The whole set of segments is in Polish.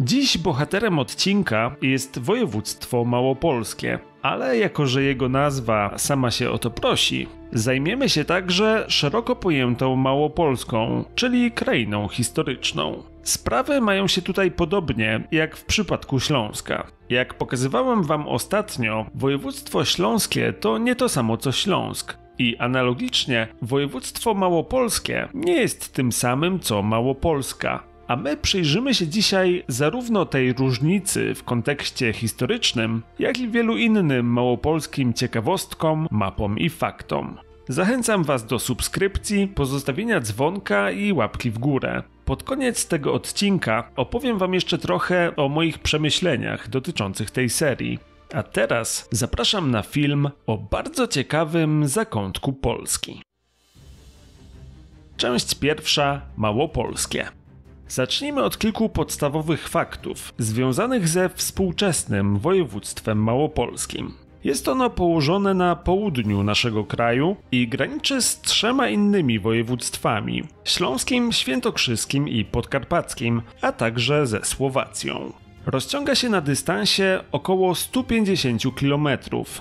Dziś bohaterem odcinka jest województwo małopolskie, ale jako że jego nazwa sama się o to prosi, zajmiemy się także szeroko pojętą Małopolską, czyli krainą historyczną. Sprawy mają się tutaj podobnie jak w przypadku Śląska. Jak pokazywałem wam ostatnio, województwo śląskie to nie to samo co Śląsk. I analogicznie, województwo małopolskie nie jest tym samym co Małopolska. A my przyjrzymy się dzisiaj zarówno tej różnicy w kontekście historycznym, jak i wielu innym małopolskim ciekawostkom, mapom i faktom. Zachęcam Was do subskrypcji, pozostawienia dzwonka i łapki w górę. Pod koniec tego odcinka opowiem Wam jeszcze trochę o moich przemyśleniach dotyczących tej serii. A teraz zapraszam na film o bardzo ciekawym zakątku Polski. Część pierwsza Małopolskie. Zacznijmy od kilku podstawowych faktów związanych ze współczesnym województwem małopolskim. Jest ono położone na południu naszego kraju i graniczy z trzema innymi województwami: śląskim, świętokrzyskim i podkarpackim, a także ze Słowacją. Rozciąga się na dystansie około 150 km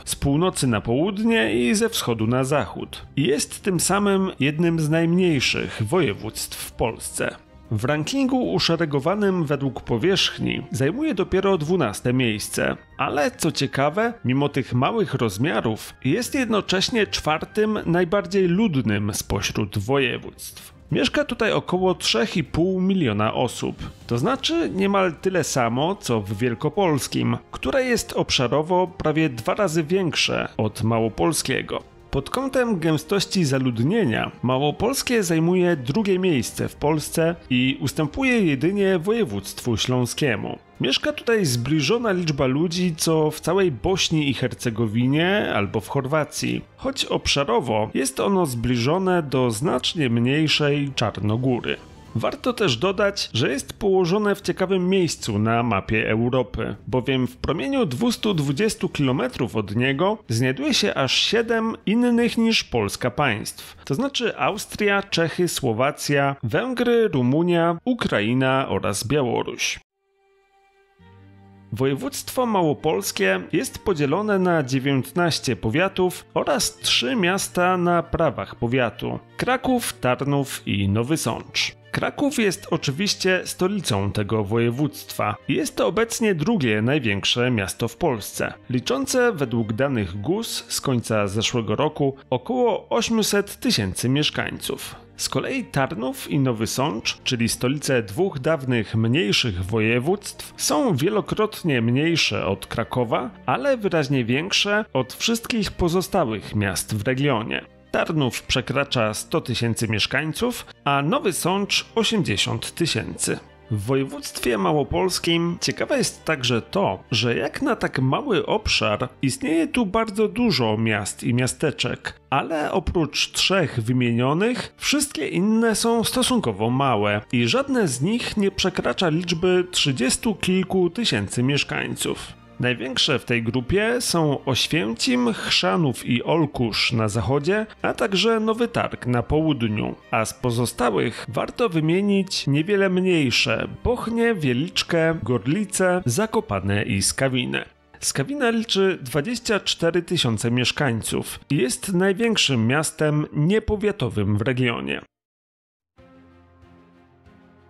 z północy na południe i ze wschodu na zachód. Jest tym samym jednym z najmniejszych województw w Polsce. W rankingu uszeregowanym według powierzchni zajmuje dopiero 12 miejsce, ale co ciekawe, mimo tych małych rozmiarów, jest jednocześnie czwartym najbardziej ludnym spośród województw. Mieszka tutaj około 3,5 miliona osób, to znaczy niemal tyle samo co w Wielkopolskim, które jest obszarowo prawie dwa razy większe od Małopolskiego. Pod kątem gęstości zaludnienia Małopolskie zajmuje drugie miejsce w Polsce i ustępuje jedynie województwu śląskiemu. Mieszka tutaj zbliżona liczba ludzi co w całej Bośni i Hercegowinie albo w Chorwacji, choć obszarowo jest ono zbliżone do znacznie mniejszej Czarnogóry. Warto też dodać, że jest położone w ciekawym miejscu na mapie Europy, bowiem w promieniu 220 km od niego znajduje się aż 7 innych niż Polska państw, to znaczy Austria, Czechy, Słowacja, Węgry, Rumunia, Ukraina oraz Białoruś. Województwo małopolskie jest podzielone na 19 powiatów oraz 3 miasta na prawach powiatu: Kraków, Tarnów i Nowy Sącz. Kraków jest oczywiście stolicą tego województwa. Jest to obecnie drugie największe miasto w Polsce, liczące według danych GUS z końca zeszłego roku około 800 tysięcy mieszkańców. Z kolei Tarnów i Nowy Sącz, czyli stolice dwóch dawnych mniejszych województw, są wielokrotnie mniejsze od Krakowa, ale wyraźnie większe od wszystkich pozostałych miast w regionie. Tarnów przekracza 100 tysięcy mieszkańców, a Nowy Sącz 80 tysięcy. W województwie małopolskim ciekawe jest także to, że jak na tak mały obszar istnieje tu bardzo dużo miast i miasteczek, ale oprócz trzech wymienionych, wszystkie inne są stosunkowo małe i żadne z nich nie przekracza liczby 30 kilku tysięcy mieszkańców. Największe w tej grupie są Oświęcim, Chrzanów i Olkusz na zachodzie, a także Nowy Targ na południu. A z pozostałych warto wymienić niewiele mniejsze Bochnie, Wieliczkę, Gorlice, Zakopane i Skawinę. Skawina liczy 24 tysiące mieszkańców i jest największym miastem niepowiatowym w regionie.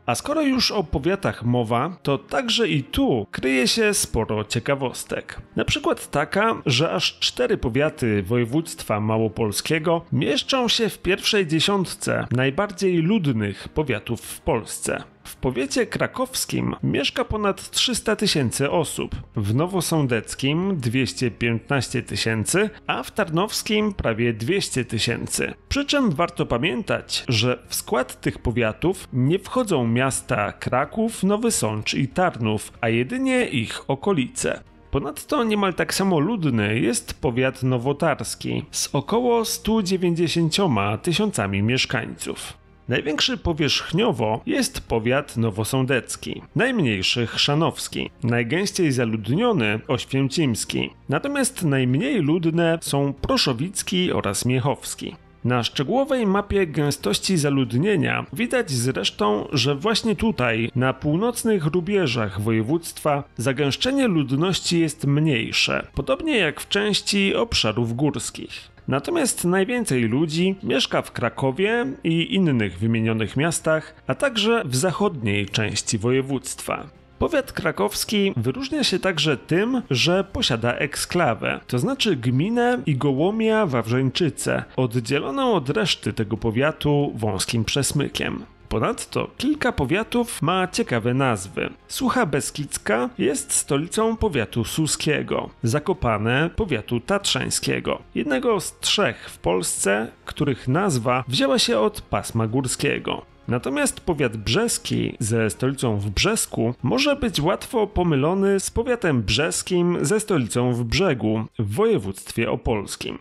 A skoro już o powiatach mowa, to także i tu kryje się sporo ciekawostek. Na przykład taka, że aż cztery powiaty województwa małopolskiego mieszczą się w pierwszej dziesiątce najbardziej ludnych powiatów w Polsce. W powiecie krakowskim mieszka ponad 300 tysięcy osób, w nowosądeckim 215 tysięcy, a w tarnowskim prawie 200 tysięcy. Przy czym warto pamiętać, że w skład tych powiatów nie wchodzą miasta Kraków, Nowy Sącz i Tarnów, a jedynie ich okolice. Ponadto niemal tak samo ludny jest powiat nowotarski z około 190 tysiącami mieszkańców. Największy powierzchniowo jest powiat nowosądecki, najmniejszy chrzanowski, najgęściej zaludniony oświęcimski, natomiast najmniej ludne są proszowicki oraz miechowski. Na szczegółowej mapie gęstości zaludnienia widać zresztą, że właśnie tutaj, na północnych rubieżach województwa, zagęszczenie ludności jest mniejsze, podobnie jak w części obszarów górskich. Natomiast najwięcej ludzi mieszka w Krakowie i innych wymienionych miastach, a także w zachodniej części województwa. Powiat krakowski wyróżnia się także tym, że posiada eksklawę, to znaczy gminę i Gołomia Wawrzeńczyce, oddzieloną od reszty tego powiatu wąskim przesmykiem. Ponadto kilka powiatów ma ciekawe nazwy. Sucha Beskidzka jest stolicą powiatu suskiego, Zakopane powiatu tatrzańskiego, jednego z trzech w Polsce, których nazwa wzięła się od pasma górskiego. Natomiast powiat brzeski ze stolicą w Brzesku może być łatwo pomylony z powiatem brzeskim ze stolicą w Brzegu w województwie opolskim.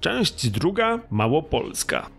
Część druga Małopolska.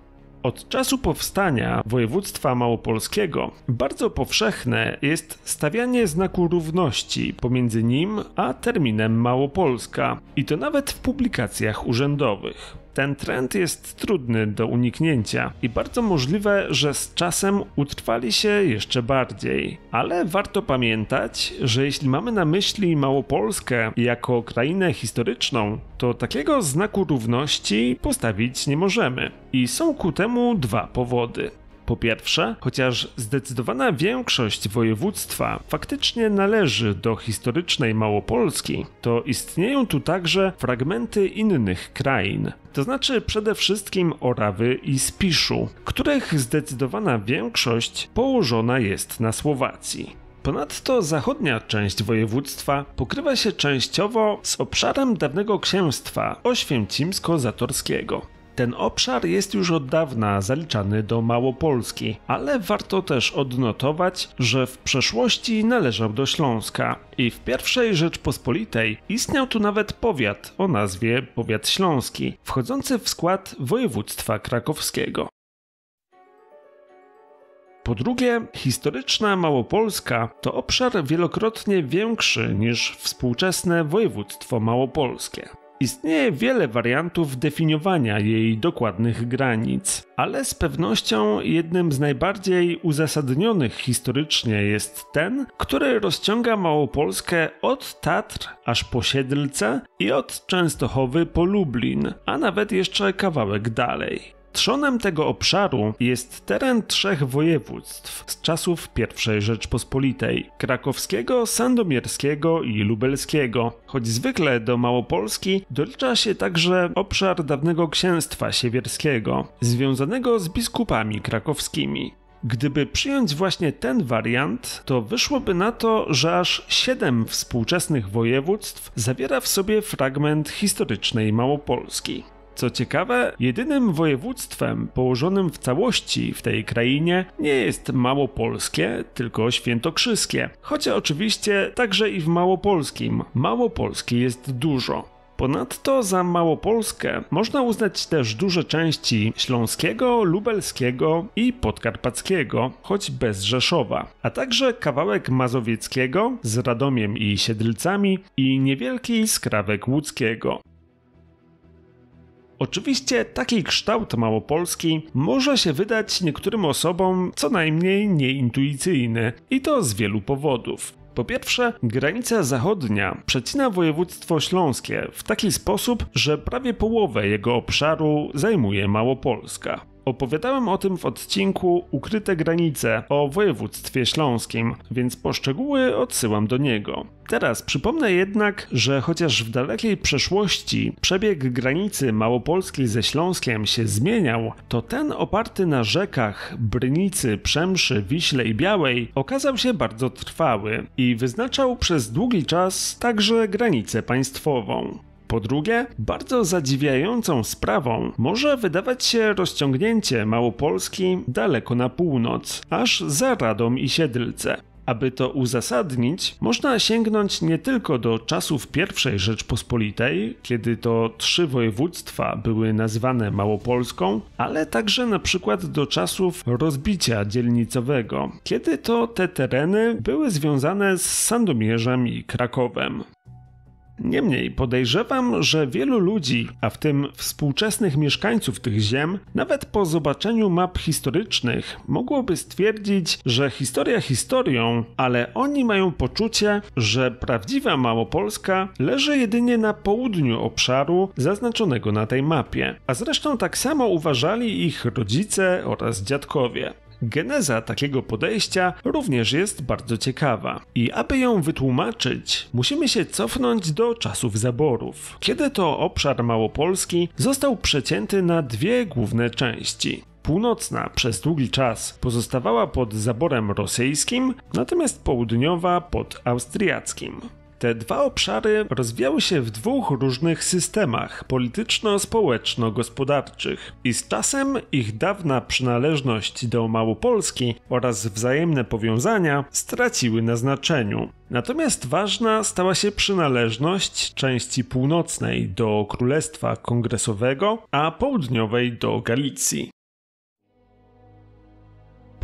Od czasu powstania województwa małopolskiego bardzo powszechne jest stawianie znaku równości pomiędzy nim a terminem Małopolska, i to nawet w publikacjach urzędowych. Ten trend jest trudny do uniknięcia i bardzo możliwe, że z czasem utrwali się jeszcze bardziej. Ale warto pamiętać, że jeśli mamy na myśli Małopolskę jako krainę historyczną, to takiego znaku równości postawić nie możemy. I są ku temu dwa powody. Po pierwsze, chociaż zdecydowana większość województwa faktycznie należy do historycznej Małopolski, to istnieją tu także fragmenty innych krain, to znaczy przede wszystkim Orawy i Spiszu, których zdecydowana większość położona jest na Słowacji. Ponadto zachodnia część województwa pokrywa się częściowo z obszarem dawnego księstwa oświęcimsko-zatorskiego. Ten obszar jest już od dawna zaliczany do Małopolski, ale warto też odnotować, że w przeszłości należał do Śląska i w pierwszej Rzeczpospolitej istniał tu nawet powiat o nazwie Powiat Śląski, wchodzący w skład województwa krakowskiego. Po drugie, historyczna Małopolska to obszar wielokrotnie większy niż współczesne województwo małopolskie. Istnieje wiele wariantów definiowania jej dokładnych granic, ale z pewnością jednym z najbardziej uzasadnionych historycznie jest ten, który rozciąga Małopolskę od Tatr aż po Siedlce i od Częstochowy po Lublin, a nawet jeszcze kawałek dalej. Trzonem tego obszaru jest teren trzech województw z czasów I Rzeczpospolitej krakowskiego, sandomierskiego i lubelskiego, choć zwykle do Małopolski dolicza się także obszar dawnego księstwa siewierskiego, związanego z biskupami krakowskimi. Gdyby przyjąć właśnie ten wariant, to wyszłoby na to, że aż siedem współczesnych województw zawiera w sobie fragment historycznej Małopolski. Co ciekawe, jedynym województwem położonym w całości w tej krainie nie jest Małopolskie, tylko Świętokrzyskie. Choć oczywiście także i w Małopolskim Małopolski jest dużo. Ponadto za Małopolskę można uznać też duże części śląskiego, lubelskiego i podkarpackiego, choć bez Rzeszowa, a także kawałek mazowieckiego z Radomiem i Siedlcami i niewielki skrawek łódzkiego. Oczywiście taki kształt małopolski może się wydać niektórym osobom co najmniej nieintuicyjny i to z wielu powodów. Po pierwsze, granica zachodnia przecina województwo śląskie w taki sposób, że prawie połowę jego obszaru zajmuje Małopolska. Opowiadałem o tym w odcinku Ukryte granice o województwie śląskim, więc po szczegóły odsyłam do niego. Teraz przypomnę jednak, że chociaż w dalekiej przeszłości przebieg granicy Małopolskiej ze Śląskiem się zmieniał, to ten oparty na rzekach Brynicy, Przemszy, Wiśle i Białej okazał się bardzo trwały i wyznaczał przez długi czas także granicę państwową. Po drugie, bardzo zadziwiającą sprawą może wydawać się rozciągnięcie Małopolski daleko na północ, aż za Radom i Siedlce. Aby to uzasadnić, można sięgnąć nie tylko do czasów I Rzeczpospolitej, kiedy to trzy województwa były nazywane Małopolską, ale także na przykład do czasów rozbicia dzielnicowego, kiedy to te tereny były związane z Sandomierzem i Krakowem. Niemniej podejrzewam, że wielu ludzi, a w tym współczesnych mieszkańców tych ziem, nawet po zobaczeniu map historycznych, mogłoby stwierdzić, że historia historią, ale oni mają poczucie, że prawdziwa Małopolska leży jedynie na południu obszaru zaznaczonego na tej mapie, a zresztą tak samo uważali ich rodzice oraz dziadkowie. Geneza takiego podejścia również jest bardzo ciekawa. I aby ją wytłumaczyć, musimy się cofnąć do czasów zaborów, kiedy to obszar Małopolski został przecięty na dwie główne części. Północna przez długi czas pozostawała pod zaborem rosyjskim, natomiast południowa pod austriackim. Te dwa obszary rozwijały się w dwóch różnych systemach polityczno-społeczno-gospodarczych i z czasem ich dawna przynależność do Małopolski oraz wzajemne powiązania straciły na znaczeniu. Natomiast ważna stała się przynależność części północnej do Królestwa Kongresowego, a południowej do Galicji.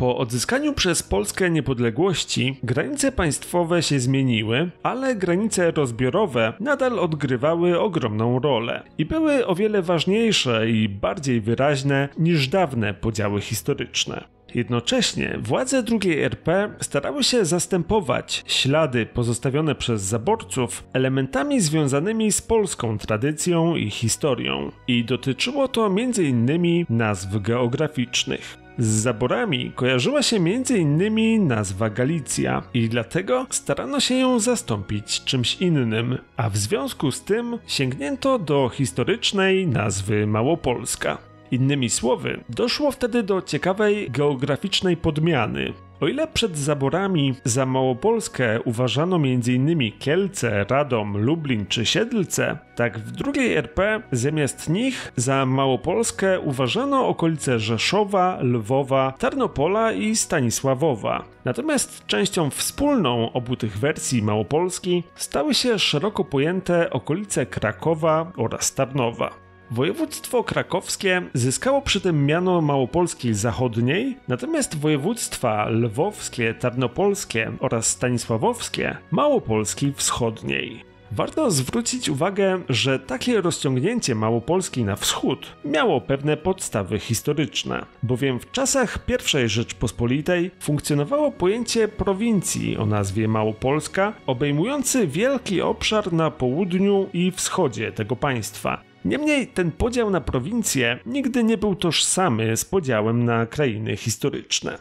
Po odzyskaniu przez Polskę niepodległości granice państwowe się zmieniły, ale granice rozbiorowe nadal odgrywały ogromną rolę i były o wiele ważniejsze i bardziej wyraźne niż dawne podziały historyczne. Jednocześnie władze II RP starały się zastępować ślady pozostawione przez zaborców elementami związanymi z polską tradycją i historią, i dotyczyło to m.in. nazw geograficznych. Z zaborami kojarzyła się m.in. nazwa Galicja i dlatego starano się ją zastąpić czymś innym, a w związku z tym sięgnięto do historycznej nazwy Małopolska. Innymi słowy, doszło wtedy do ciekawej geograficznej podmiany. O ile przed zaborami za Małopolskę uważano m.in. Kielce, Radom, Lublin czy Siedlce, tak w drugiej RP zamiast nich za Małopolskę uważano okolice Rzeszowa, Lwowa, Tarnopola i Stanisławowa. Natomiast częścią wspólną obu tych wersji Małopolski stały się szeroko pojęte okolice Krakowa oraz Tarnowa. Województwo krakowskie zyskało przy tym miano Małopolskiej Zachodniej, natomiast województwa lwowskie, tarnopolskie oraz stanisławowskie Małopolski Wschodniej. Warto zwrócić uwagę, że takie rozciągnięcie Małopolski na wschód miało pewne podstawy historyczne, bowiem w czasach I Rzeczpospolitej funkcjonowało pojęcie prowincji o nazwie Małopolska, obejmujący wielki obszar na południu i wschodzie tego państwa, Niemniej ten podział na prowincje nigdy nie był tożsamy z podziałem na krainy historyczne.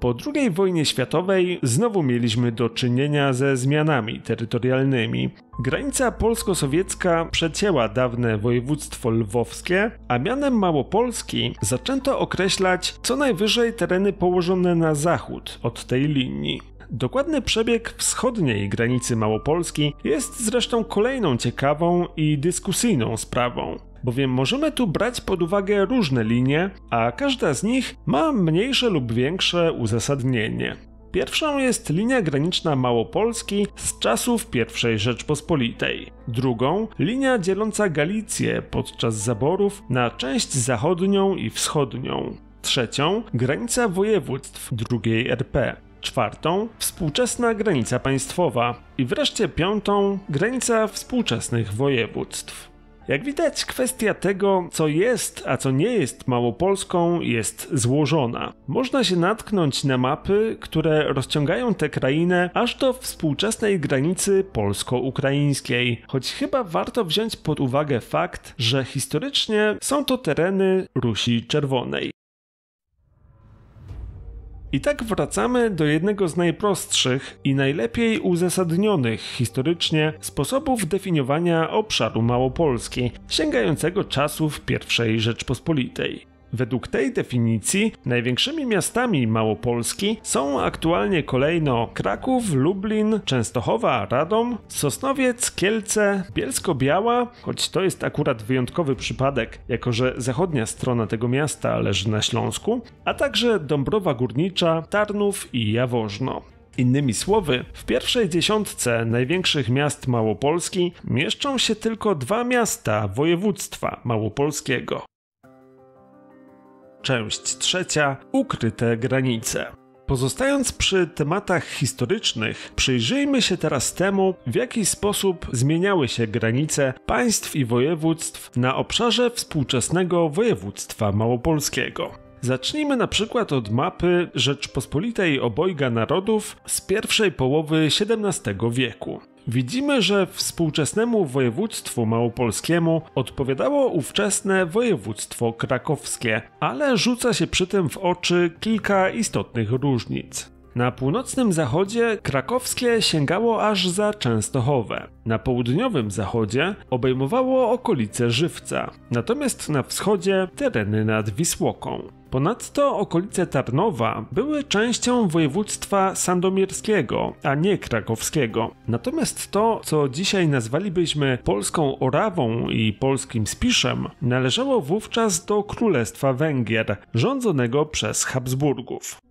Po II wojnie światowej znowu mieliśmy do czynienia ze zmianami terytorialnymi. Granica polsko-sowiecka przecięła dawne województwo lwowskie, a mianem Małopolski zaczęto określać co najwyżej tereny położone na zachód od tej linii. Dokładny przebieg wschodniej granicy Małopolski jest zresztą kolejną ciekawą i dyskusyjną sprawą bowiem możemy tu brać pod uwagę różne linie, a każda z nich ma mniejsze lub większe uzasadnienie. Pierwszą jest linia graniczna Małopolski z czasów I Rzeczpospolitej. Drugą linia dzieląca Galicję podczas zaborów na część zachodnią i wschodnią. Trzecią granica województw II RP czwartą współczesna granica państwowa i wreszcie piątą granica współczesnych województw. Jak widać, kwestia tego, co jest, a co nie jest Małopolską, jest złożona. Można się natknąć na mapy, które rozciągają tę krainę aż do współczesnej granicy polsko-ukraińskiej, choć chyba warto wziąć pod uwagę fakt, że historycznie są to tereny Rusi Czerwonej. I tak wracamy do jednego z najprostszych i najlepiej uzasadnionych historycznie sposobów definiowania obszaru Małopolski, sięgającego czasów I Rzeczpospolitej. Według tej definicji największymi miastami Małopolski są aktualnie kolejno Kraków, Lublin, Częstochowa, Radom, Sosnowiec, Kielce, Bielsko-Biała, choć to jest akurat wyjątkowy przypadek, jako że zachodnia strona tego miasta leży na Śląsku, a także Dąbrowa Górnicza, Tarnów i Jaworzno. Innymi słowy, w pierwszej dziesiątce największych miast Małopolski mieszczą się tylko dwa miasta województwa małopolskiego. Część trzecia. Ukryte granice. Pozostając przy tematach historycznych, przyjrzyjmy się teraz temu, w jaki sposób zmieniały się granice państw i województw na obszarze współczesnego województwa małopolskiego. Zacznijmy na przykład od mapy Rzeczpospolitej Obojga Narodów z pierwszej połowy XVII wieku. Widzimy, że współczesnemu województwu małopolskiemu odpowiadało ówczesne województwo krakowskie, ale rzuca się przy tym w oczy kilka istotnych różnic. Na północnym zachodzie krakowskie sięgało aż za Częstochowę. Na południowym zachodzie obejmowało okolice Żywca, natomiast na wschodzie tereny nad Wisłoką. Ponadto okolice Tarnowa były częścią województwa sandomierskiego, a nie krakowskiego. Natomiast to, co dzisiaj nazwalibyśmy polską Orawą i polskim Spiszem, należało wówczas do Królestwa Węgier, rządzonego przez Habsburgów.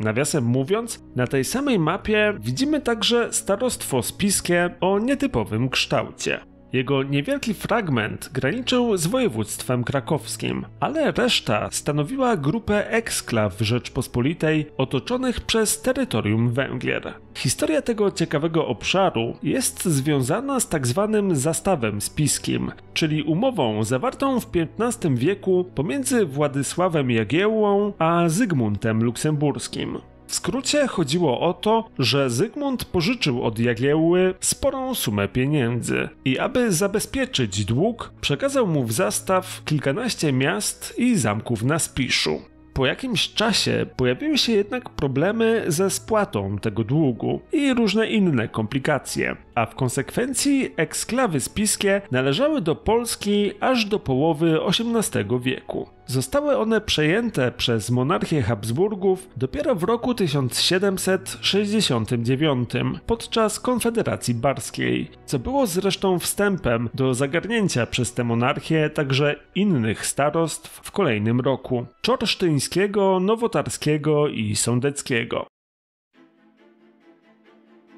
Nawiasem mówiąc, na tej samej mapie widzimy także starostwo spiskie o nietypowym kształcie. Jego niewielki fragment graniczył z województwem krakowskim, ale reszta stanowiła grupę eksklaw Rzeczpospolitej otoczonych przez terytorium Węgier. Historia tego ciekawego obszaru jest związana z tak zwanym zastawem spiskim, czyli umową zawartą w XV wieku pomiędzy Władysławem Jagiełłą a Zygmuntem Luksemburskim. W skrócie chodziło o to, że Zygmunt pożyczył od Jagiełły sporą sumę pieniędzy i aby zabezpieczyć dług, przekazał mu w zastaw kilkanaście miast i zamków na Spiszu. Po jakimś czasie pojawiły się jednak problemy ze spłatą tego długu i różne inne komplikacje, a w konsekwencji eksklawy spiskie należały do Polski aż do połowy XVIII wieku. Zostały one przejęte przez monarchię Habsburgów dopiero w roku 1769 podczas Konfederacji Barskiej, co było zresztą wstępem do zagarnięcia przez tę monarchię także innych starostw w kolejnym roku czorsztyńskiego, nowotarskiego i sądeckiego.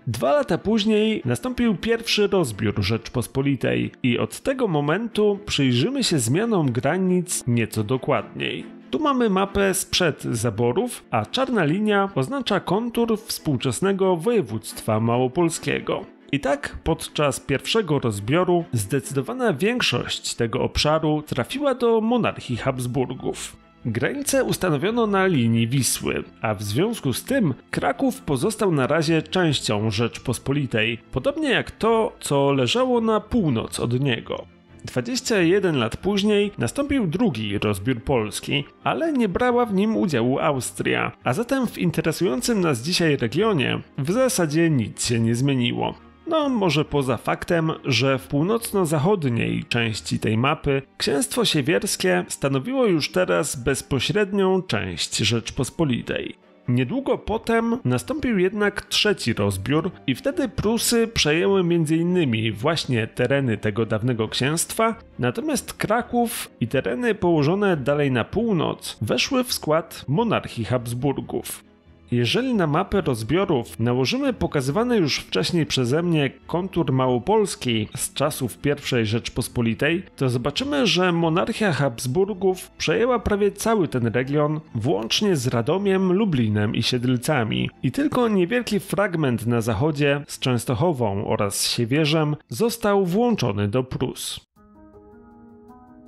Dwa lata później nastąpił pierwszy rozbiór Rzeczpospolitej i od tego momentu przyjrzymy się zmianom granic nieco dokładniej. Tu mamy mapę sprzed zaborów, a czarna linia oznacza kontur współczesnego województwa małopolskiego. I tak podczas pierwszego rozbioru zdecydowana większość tego obszaru trafiła do monarchii Habsburgów. Granice ustanowiono na linii Wisły, a w związku z tym Kraków pozostał na razie częścią Rzeczpospolitej, podobnie jak to, co leżało na północ od niego. 21 lat później nastąpił drugi rozbiór Polski, ale nie brała w nim udziału Austria, a zatem w interesującym nas dzisiaj regionie w zasadzie nic się nie zmieniło. No, może poza faktem, że w północno-zachodniej części tej mapy księstwo siewierskie stanowiło już teraz bezpośrednią część Rzeczpospolitej. Niedługo potem nastąpił jednak trzeci rozbiór i wtedy Prusy przejęły m.in. właśnie tereny tego dawnego księstwa, natomiast Kraków i tereny położone dalej na północ weszły w skład monarchii Habsburgów. Jeżeli na mapę rozbiorów nałożymy pokazywany już wcześniej przeze mnie kontur Małopolski z czasów I Rzeczpospolitej, to zobaczymy, że monarchia Habsburgów przejęła prawie cały ten region, włącznie z Radomiem, Lublinem i Siedlcami. I tylko niewielki fragment na zachodzie z Częstochową oraz Siewierzem został włączony do Prus.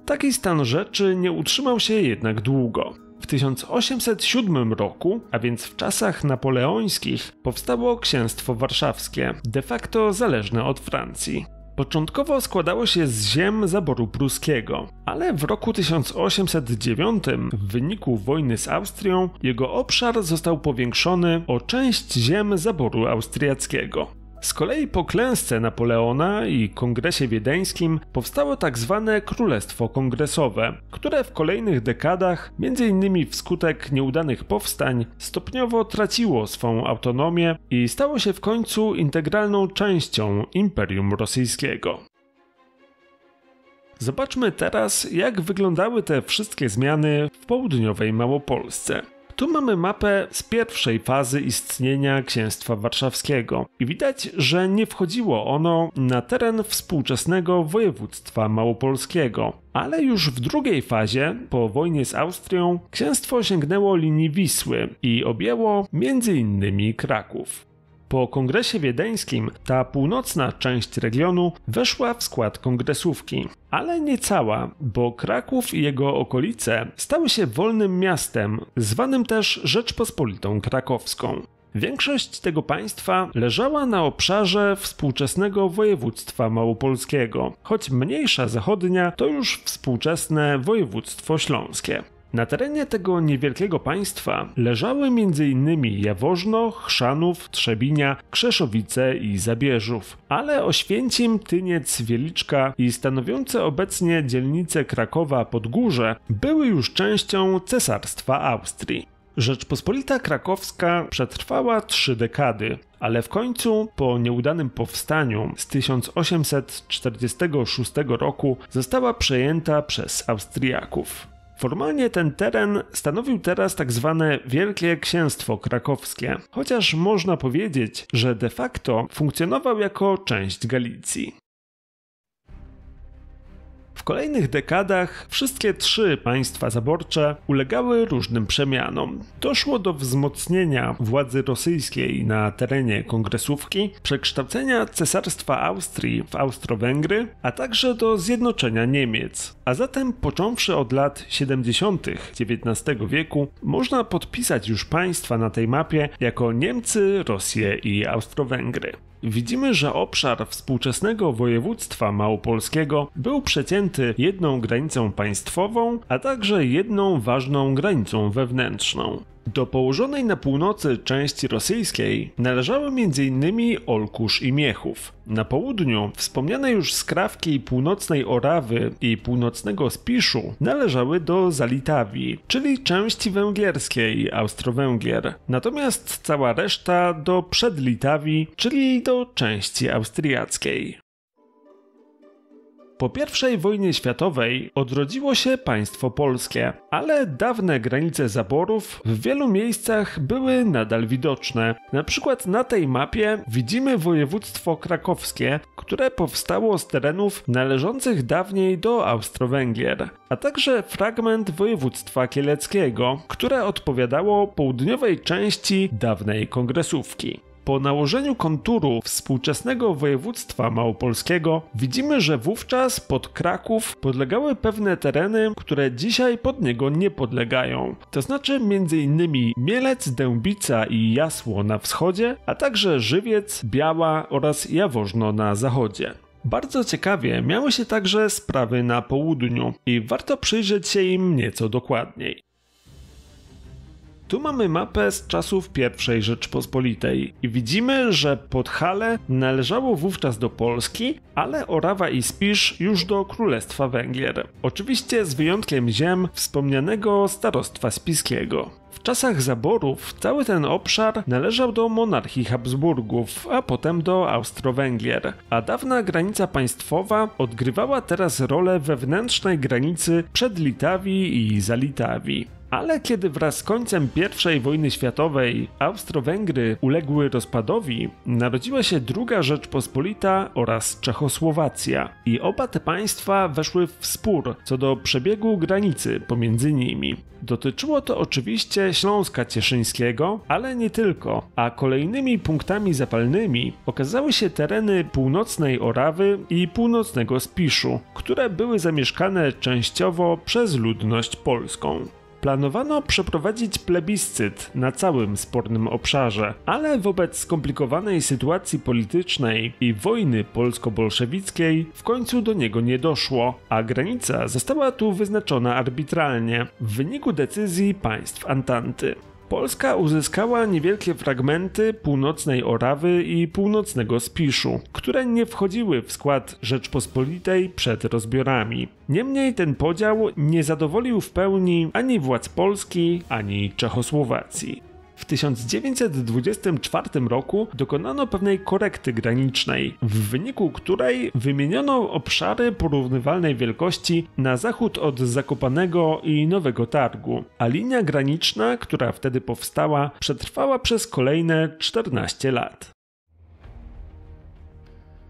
Taki stan rzeczy nie utrzymał się jednak długo. W 1807 roku, a więc w czasach napoleońskich, powstało księstwo warszawskie, de facto zależne od Francji. Początkowo składało się z ziem zaboru pruskiego, ale w roku 1809 w wyniku wojny z Austrią jego obszar został powiększony o część ziem zaboru austriackiego. Z kolei po klęsce Napoleona i kongresie wiedeńskim powstało tak zwane Królestwo Kongresowe, które w kolejnych dekadach, m.in. wskutek nieudanych powstań, stopniowo traciło swą autonomię i stało się w końcu integralną częścią Imperium Rosyjskiego. Zobaczmy teraz, jak wyglądały te wszystkie zmiany w południowej Małopolsce. Tu mamy mapę z pierwszej fazy istnienia Księstwa Warszawskiego i widać, że nie wchodziło ono na teren współczesnego województwa małopolskiego. Ale już w drugiej fazie, po wojnie z Austrią, księstwo sięgnęło linii Wisły i objęło m.in. Kraków. Po kongresie wiedeńskim ta północna część regionu weszła w skład kongresówki, ale nie cała, bo Kraków i jego okolice stały się wolnym miastem, zwanym też Rzeczpospolitą Krakowską. Większość tego państwa leżała na obszarze współczesnego województwa małopolskiego, choć mniejsza zachodnia to już współczesne województwo śląskie. Na terenie tego niewielkiego państwa leżały m.in. Jawożno, Chrzanów, Trzebinia, Krzeszowice i Zabierzów, ale Oświęcim, Tyniec, Wieliczka i stanowiące obecnie dzielnice Krakowa Podgórze były już częścią Cesarstwa Austrii. Rzeczpospolita Krakowska przetrwała trzy dekady, ale w końcu, po nieudanym powstaniu z 1846 roku, została przejęta przez Austriaków. Formalnie ten teren stanowił teraz tak zwane Wielkie Księstwo Krakowskie, chociaż można powiedzieć, że de facto funkcjonował jako część Galicji. W kolejnych dekadach wszystkie trzy państwa zaborcze ulegały różnym przemianom. Doszło do wzmocnienia władzy rosyjskiej na terenie kongresówki, przekształcenia Cesarstwa Austrii w Austro-Węgry, a także do zjednoczenia Niemiec. A zatem począwszy od lat 70. XIX wieku, można podpisać już państwa na tej mapie jako Niemcy, Rosję i Austro-Węgry widzimy, że obszar współczesnego województwa małopolskiego był przecięty jedną granicą państwową, a także jedną ważną granicą wewnętrzną. Do położonej na północy części rosyjskiej należały m.in. Olkusz i Miechów. Na południu wspomniane już skrawki północnej Orawy i północnego Spiszu należały do Zalitawii, czyli części węgierskiej Austro-Węgier. Natomiast cała reszta do Przedlitawii, czyli do części austriackiej. Po I wojnie światowej odrodziło się państwo polskie, ale dawne granice zaborów w wielu miejscach były nadal widoczne. Na przykład na tej mapie widzimy województwo krakowskie, które powstało z terenów należących dawniej do Austro-Węgier, a także fragment województwa kieleckiego, które odpowiadało południowej części dawnej kongresówki. Po nałożeniu konturu współczesnego województwa małopolskiego widzimy, że wówczas pod Kraków podlegały pewne tereny, które dzisiaj pod niego nie podlegają. To znaczy m.in. Mielec, Dębica i Jasło na wschodzie, a także Żywiec, Biała oraz Jawożno na zachodzie. Bardzo ciekawie miały się także sprawy na południu i warto przyjrzeć się im nieco dokładniej. Tu mamy mapę z czasów I Rzeczpospolitej i widzimy, że Podhale należało wówczas do Polski, ale Orawa i Spisz już do Królestwa Węgier. Oczywiście z wyjątkiem ziem wspomnianego starostwa spiskiego. W czasach zaborów cały ten obszar należał do monarchii Habsburgów, a potem do Austro-Węgier, a dawna granica państwowa odgrywała teraz rolę wewnętrznej granicy Przedlitawii i Zalitawii. Ale kiedy wraz z końcem I wojny światowej Austro-Węgry uległy rozpadowi, narodziła się druga Rzeczpospolita oraz Czechosłowacja. I oba te państwa weszły w spór co do przebiegu granicy pomiędzy nimi. Dotyczyło to oczywiście Śląska Cieszyńskiego, ale nie tylko, a kolejnymi punktami zapalnymi okazały się tereny północnej Orawy i północnego Spiszu, które były zamieszkane częściowo przez ludność polską planowano przeprowadzić plebiscyt na całym spornym obszarze, ale wobec skomplikowanej sytuacji politycznej i wojny polsko-bolszewickiej w końcu do niego nie doszło, a granica została tu wyznaczona arbitralnie w wyniku decyzji państw Antanty. Polska uzyskała niewielkie fragmenty północnej Orawy i północnego Spiszu, które nie wchodziły w skład Rzeczpospolitej przed rozbiorami. Niemniej ten podział nie zadowolił w pełni ani władz Polski, ani Czechosłowacji. W 1924 roku dokonano pewnej korekty granicznej, w wyniku której wymieniono obszary porównywalnej wielkości na zachód od Zakopanego i Nowego Targu, a linia graniczna, która wtedy powstała, przetrwała przez kolejne 14 lat.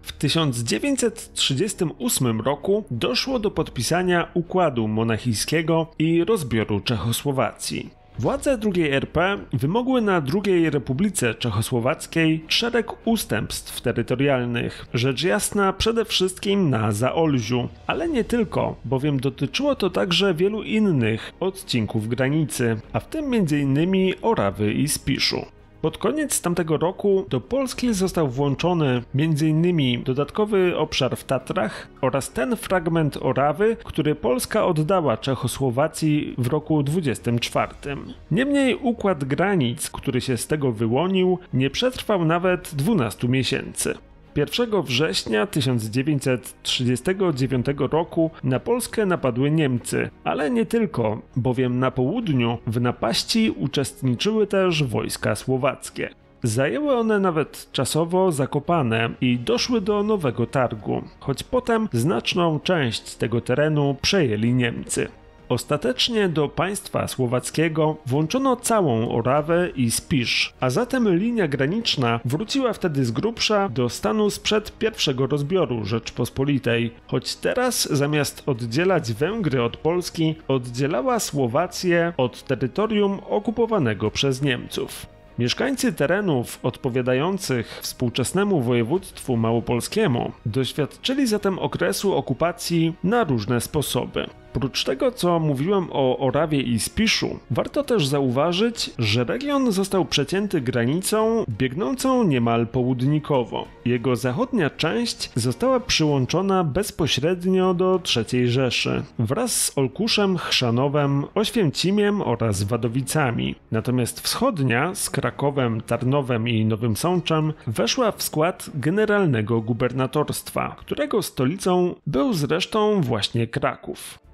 W 1938 roku doszło do podpisania układu monachijskiego i rozbioru Czechosłowacji. Władze II RP wymogły na II Republice Czechosłowackiej szereg ustępstw terytorialnych, rzecz jasna przede wszystkim na Zaolziu, ale nie tylko, bowiem dotyczyło to także wielu innych odcinków granicy, a w tym m.in. Orawy i Spiszu. Pod koniec tamtego roku do Polski został włączony m.in. dodatkowy obszar w Tatrach oraz ten fragment Orawy, który Polska oddała Czechosłowacji w roku 24. Niemniej układ granic, który się z tego wyłonił, nie przetrwał nawet 12 miesięcy. 1 września 1939 roku na Polskę napadły Niemcy, ale nie tylko, bowiem na południu w napaści uczestniczyły też wojska słowackie. Zajęły one nawet czasowo Zakopane i doszły do Nowego Targu, choć potem znaczną część tego terenu przejęli Niemcy. Ostatecznie do państwa słowackiego włączono całą Orawę i Spisz, a zatem linia graniczna wróciła wtedy z grubsza do stanu sprzed pierwszego rozbioru Rzeczpospolitej, choć teraz zamiast oddzielać Węgry od Polski, oddzielała Słowację od terytorium okupowanego przez Niemców. Mieszkańcy terenów odpowiadających współczesnemu województwu małopolskiemu doświadczyli zatem okresu okupacji na różne sposoby. Oprócz tego, co mówiłem o Orawie i Spiszu, warto też zauważyć, że region został przecięty granicą biegnącą niemal południkowo. Jego zachodnia część została przyłączona bezpośrednio do III Rzeszy, wraz z Olkuszem, Chrzanowem, Oświęcimiem oraz Wadowicami. Natomiast wschodnia z Krakowem, Tarnowem i Nowym Sączem weszła w skład generalnego gubernatorstwa, którego stolicą był zresztą właśnie Kraków.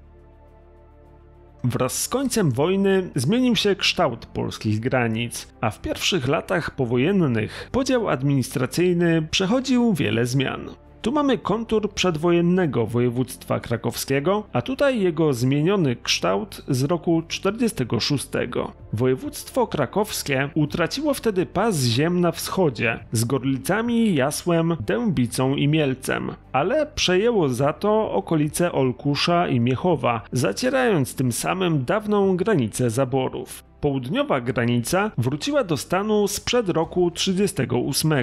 Wraz z końcem wojny zmienił się kształt polskich granic, a w pierwszych latach powojennych podział administracyjny przechodził wiele zmian. Tu mamy kontur przedwojennego województwa krakowskiego, a tutaj jego zmieniony kształt z roku 46. Województwo krakowskie utraciło wtedy pas ziem na wschodzie z Gorlicami, Jasłem, Dębicą i Mielcem, ale przejęło za to okolice Olkusza i Miechowa, zacierając tym samym dawną granicę zaborów. Południowa granica wróciła do stanu sprzed roku 38,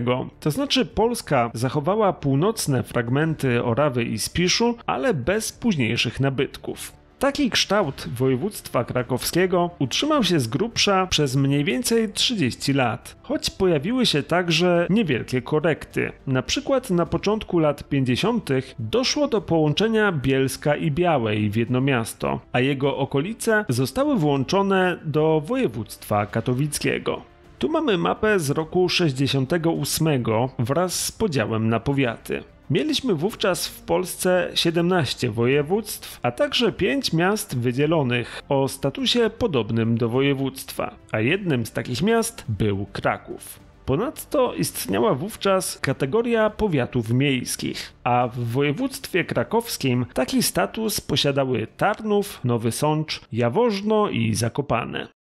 to znaczy Polska zachowała północne fragmenty Orawy i Spiszu, ale bez późniejszych nabytków. Taki kształt województwa krakowskiego utrzymał się z grubsza przez mniej więcej 30 lat, choć pojawiły się także niewielkie korekty. Na przykład na początku lat 50. doszło do połączenia Bielska i Białej w jedno miasto, a jego okolice zostały włączone do województwa katowickiego. Tu mamy mapę z roku 68 wraz z podziałem na powiaty. Mieliśmy wówczas w Polsce 17 województw, a także 5 miast wydzielonych o statusie podobnym do województwa, a jednym z takich miast był Kraków. Ponadto istniała wówczas kategoria powiatów miejskich, a w województwie krakowskim taki status posiadały Tarnów, Nowy Sącz, Jaworzno i Zakopane.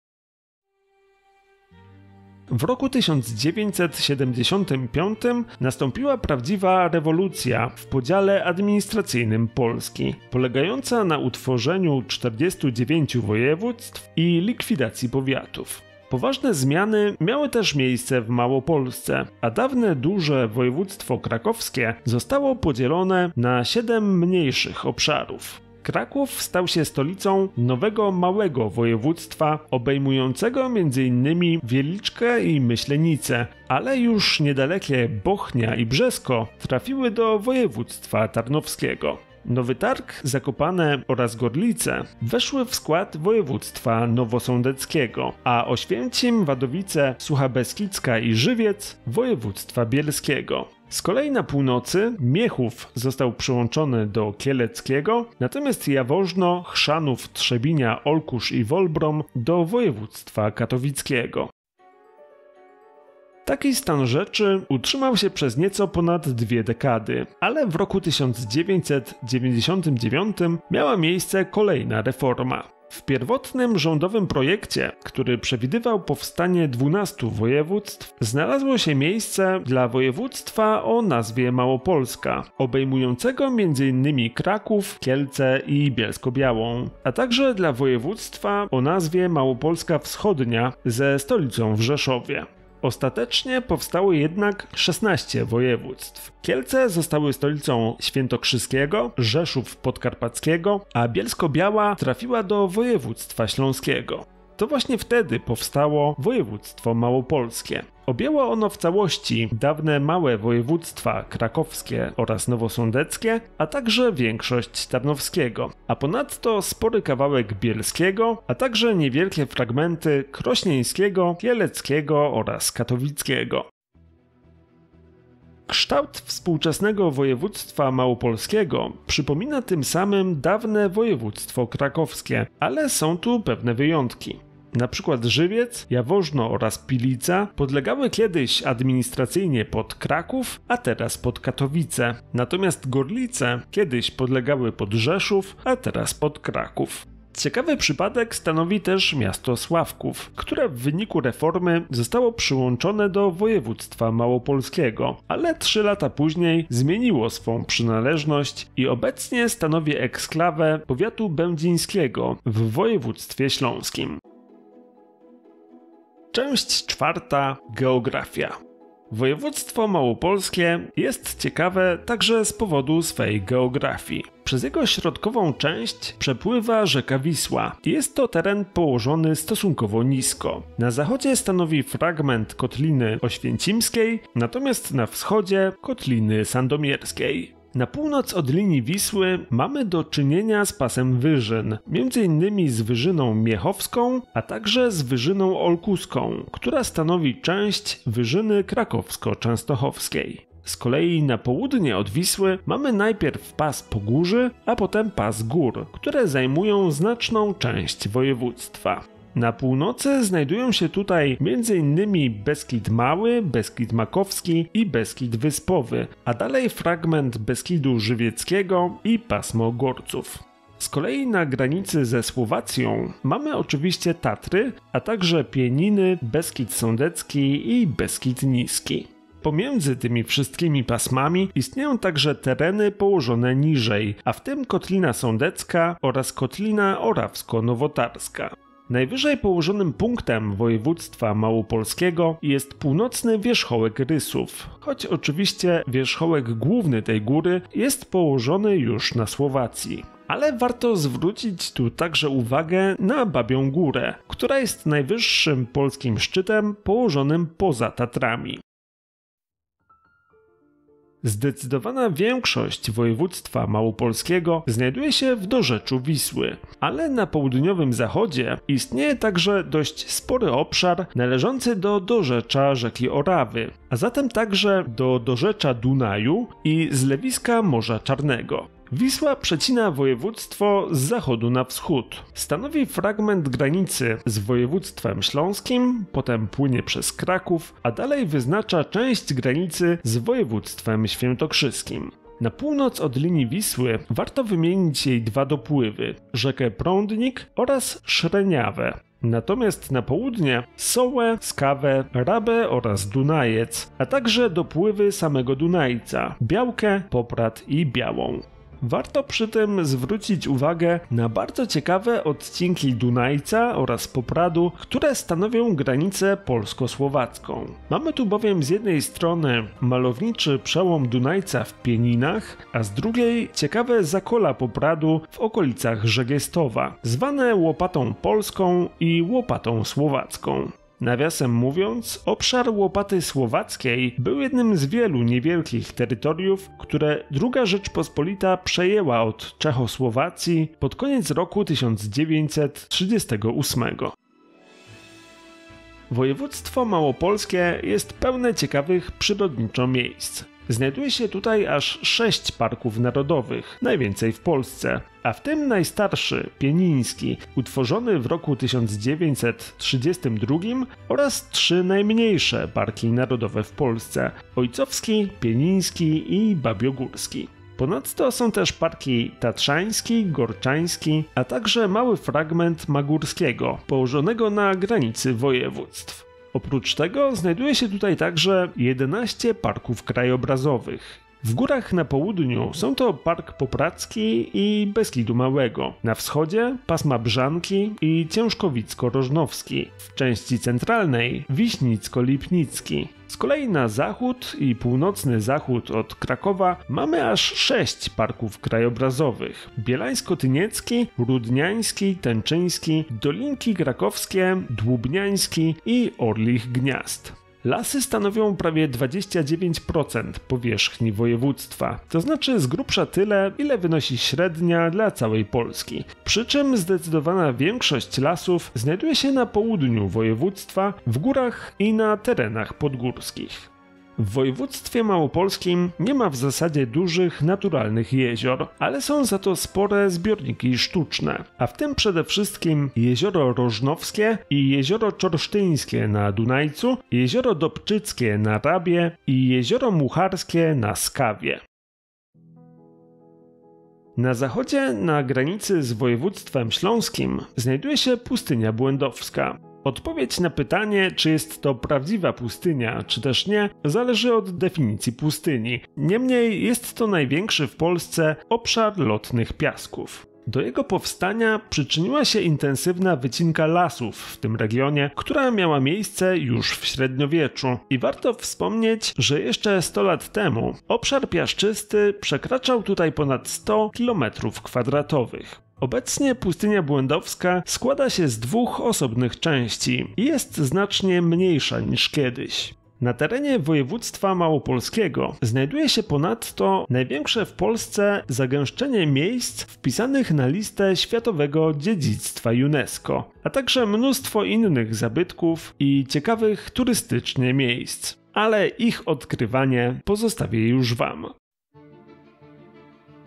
W roku 1975 nastąpiła prawdziwa rewolucja w podziale administracyjnym Polski, polegająca na utworzeniu 49 województw i likwidacji powiatów. Poważne zmiany miały też miejsce w Małopolsce, a dawne duże województwo krakowskie zostało podzielone na siedem mniejszych obszarów. Kraków stał się stolicą nowego małego województwa obejmującego m.in. Wieliczkę i Myślenicę, ale już niedalekie Bochnia i Brzesko trafiły do województwa tarnowskiego. Nowy Targ, Zakopane oraz Gorlice weszły w skład województwa nowosądeckiego, a Oświęcim, Wadowice, Sucha Beskidzka i Żywiec województwa bielskiego. Z kolei na północy Miechów został przyłączony do Kieleckiego, natomiast Jaworzno, Chrzanów, Trzebinia, Olkusz i Wolbrom do województwa katowickiego. Taki stan rzeczy utrzymał się przez nieco ponad dwie dekady, ale w roku 1999 miała miejsce kolejna reforma. W pierwotnym rządowym projekcie, który przewidywał powstanie 12 województw, znalazło się miejsce dla województwa o nazwie Małopolska, obejmującego m.in. Kraków, Kielce i Bielsko-Białą, a także dla województwa o nazwie Małopolska Wschodnia ze stolicą w Rzeszowie. Ostatecznie powstało jednak 16 województw. Kielce zostały stolicą Świętokrzyskiego, Rzeszów Podkarpackiego, a Bielsko-Biała trafiła do województwa śląskiego. To właśnie wtedy powstało województwo małopolskie. Objęło ono w całości dawne małe województwa krakowskie oraz nowosądeckie, a także większość tarnowskiego, a ponadto spory kawałek bielskiego, a także niewielkie fragmenty krośnieńskiego, kieleckiego oraz katowickiego. Kształt współczesnego województwa małopolskiego przypomina tym samym dawne województwo krakowskie, ale są tu pewne wyjątki. Na przykład Żywiec, Jaworzno oraz Pilica podlegały kiedyś administracyjnie pod Kraków, a teraz pod Katowice. Natomiast Gorlice kiedyś podlegały pod Rzeszów, a teraz pod Kraków. Ciekawy przypadek stanowi też miasto Sławków, które w wyniku reformy zostało przyłączone do województwa małopolskiego, ale trzy lata później zmieniło swą przynależność i obecnie stanowi eksklawę powiatu będzińskiego w województwie śląskim. Część czwarta Geografia. Województwo małopolskie jest ciekawe także z powodu swej geografii. Przez jego środkową część przepływa rzeka Wisła. Jest to teren położony stosunkowo nisko. Na zachodzie stanowi fragment kotliny oświęcimskiej, natomiast na wschodzie kotliny sandomierskiej. Na północ od linii Wisły mamy do czynienia z pasem wyżyn, m.in. z wyżyną miechowską, a także z wyżyną olkuską, która stanowi część wyżyny krakowsko-częstochowskiej. Z kolei na południe od Wisły mamy najpierw pas pogórzy, a potem pas gór, które zajmują znaczną część województwa. Na północy znajdują się tutaj m.in. Beskid Mały, Beskid Makowski i Beskid Wyspowy, a dalej fragment Beskidu Żywieckiego i pasmo Gorców. Z kolei na granicy ze Słowacją mamy oczywiście Tatry, a także Pieniny, Beskid Sądecki i Beskid Niski. Pomiędzy tymi wszystkimi pasmami istnieją także tereny położone niżej, a w tym Kotlina Sądecka oraz Kotlina Orawsko-Nowotarska. Najwyżej położonym punktem województwa małopolskiego jest północny wierzchołek Rysów, choć oczywiście wierzchołek główny tej góry jest położony już na Słowacji. Ale warto zwrócić tu także uwagę na Babią Górę, która jest najwyższym polskim szczytem położonym poza Tatrami. Zdecydowana większość województwa małopolskiego znajduje się w dorzeczu Wisły, ale na południowym zachodzie istnieje także dość spory obszar należący do dorzecza rzeki Orawy, a zatem także do dorzecza Dunaju i zlewiska Morza Czarnego. Wisła przecina województwo z zachodu na wschód. Stanowi fragment granicy z województwem śląskim, potem płynie przez Kraków, a dalej wyznacza część granicy z województwem świętokrzyskim. Na północ od linii Wisły warto wymienić jej dwa dopływy: rzekę Prądnik oraz Szreniawę. Natomiast na południe Sołę, Skawę, Rabę oraz Dunajec, a także dopływy samego Dunajca, Białkę, Poprad i Białą. Warto przy tym zwrócić uwagę na bardzo ciekawe odcinki Dunajca oraz Popradu, które stanowią granicę polsko-słowacką. Mamy tu bowiem z jednej strony malowniczy przełom Dunajca w Pieninach, a z drugiej ciekawe zakola Popradu w okolicach Żegiestowa, zwane łopatą polską i łopatą słowacką. Nawiasem mówiąc, obszar łopaty słowackiej był jednym z wielu niewielkich terytoriów, które II Rzeczpospolita przejęła od Czechosłowacji pod koniec roku 1938. Województwo małopolskie jest pełne ciekawych przyrodniczo miejsc. Znajduje się tutaj aż sześć parków narodowych, najwięcej w Polsce, a w tym najstarszy, Pieniński, utworzony w roku 1932 oraz trzy najmniejsze parki narodowe w Polsce: Ojcowski, Pieniński i Babiogórski. Ponadto są też parki Tatrzański, Gorczański, a także mały fragment Magórskiego, położonego na granicy województw. Oprócz tego znajduje się tutaj także 11 parków krajobrazowych. W górach na południu są to Park Popracki i Beskidu Małego, na wschodzie pasma Brzanki i Ciężkowicko-Rożnowski, w części centralnej Wiśnicko-Lipnicki. Z kolei na zachód i północny zachód od Krakowa mamy aż sześć parków krajobrazowych: Bielańsko-Tyniecki, Rudniański, Tęczyński, Dolinki Krakowskie, Dłubniański i Orlich Gniazd. Lasy stanowią prawie 29% powierzchni województwa, to znaczy z grubsza tyle, ile wynosi średnia dla całej Polski. Przy czym zdecydowana większość lasów znajduje się na południu województwa, w górach i na terenach podgórskich. W województwie małopolskim nie ma w zasadzie dużych naturalnych jezior, ale są za to spore zbiorniki sztuczne, a w tym przede wszystkim jezioro Rożnowskie i jezioro Czorsztyńskie na Dunajcu, jezioro Dobczyckie na Rabie i jezioro Mucharskie na Skawie. Na zachodzie, na granicy z województwem śląskim, znajduje się pustynia błędowska. Odpowiedź na pytanie, czy jest to prawdziwa pustynia, czy też nie, zależy od definicji pustyni. Niemniej jest to największy w Polsce obszar lotnych piasków. Do jego powstania przyczyniła się intensywna wycinka lasów w tym regionie, która miała miejsce już w średniowieczu. I warto wspomnieć, że jeszcze 100 lat temu obszar piaszczysty przekraczał tutaj ponad 100 km2. Obecnie pustynia błędowska składa się z dwóch osobnych części i jest znacznie mniejsza niż kiedyś. Na terenie województwa małopolskiego znajduje się ponadto największe w Polsce zagęszczenie miejsc wpisanych na listę Światowego Dziedzictwa UNESCO, a także mnóstwo innych zabytków i ciekawych turystycznie miejsc. Ale ich odkrywanie pozostawię już Wam.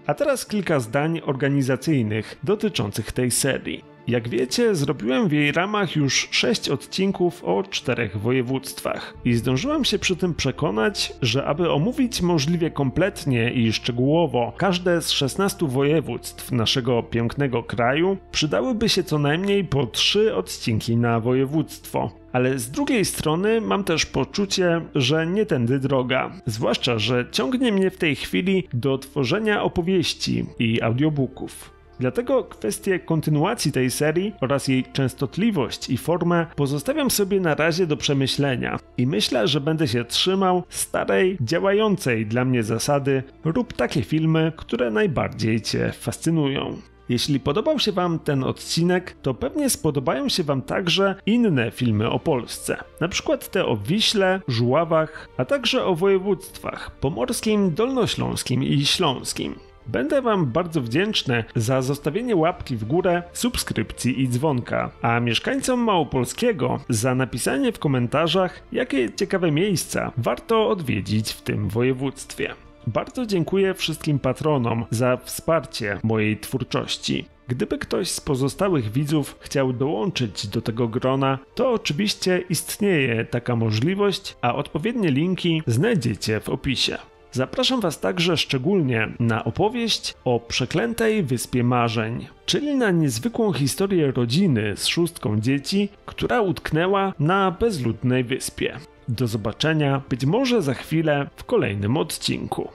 A teraz kilka zdań organizacyjnych dotyczących tej serii. Jak wiecie, zrobiłem w jej ramach już 6 odcinków o czterech województwach i zdążyłem się przy tym przekonać, że aby omówić możliwie kompletnie i szczegółowo każde z 16 województw naszego pięknego kraju, przydałyby się co najmniej po 3 odcinki na województwo. Ale z drugiej strony mam też poczucie, że nie tędy droga. Zwłaszcza, że ciągnie mnie w tej chwili do tworzenia opowieści i audiobooków. Dlatego kwestię kontynuacji tej serii oraz jej częstotliwość i formę pozostawiam sobie na razie do przemyślenia i myślę, że będę się trzymał starej, działającej dla mnie zasady rób takie filmy, które najbardziej Cię fascynują. Jeśli podobał się Wam ten odcinek, to pewnie spodobają się Wam także inne filmy o Polsce. Na przykład te o Wiśle, Żuławach, a także o województwach pomorskim, dolnośląskim i śląskim. Będę Wam bardzo wdzięczny za zostawienie łapki w górę, subskrypcji i dzwonka, a mieszkańcom Małopolskiego za napisanie w komentarzach, jakie ciekawe miejsca warto odwiedzić w tym województwie. Bardzo dziękuję wszystkim patronom za wsparcie mojej twórczości. Gdyby ktoś z pozostałych widzów chciał dołączyć do tego grona, to oczywiście istnieje taka możliwość, a odpowiednie linki znajdziecie w opisie. Zapraszam Was także szczególnie na opowieść o przeklętej wyspie marzeń, czyli na niezwykłą historię rodziny z szóstką dzieci, która utknęła na bezludnej wyspie. Do zobaczenia być może za chwilę w kolejnym odcinku.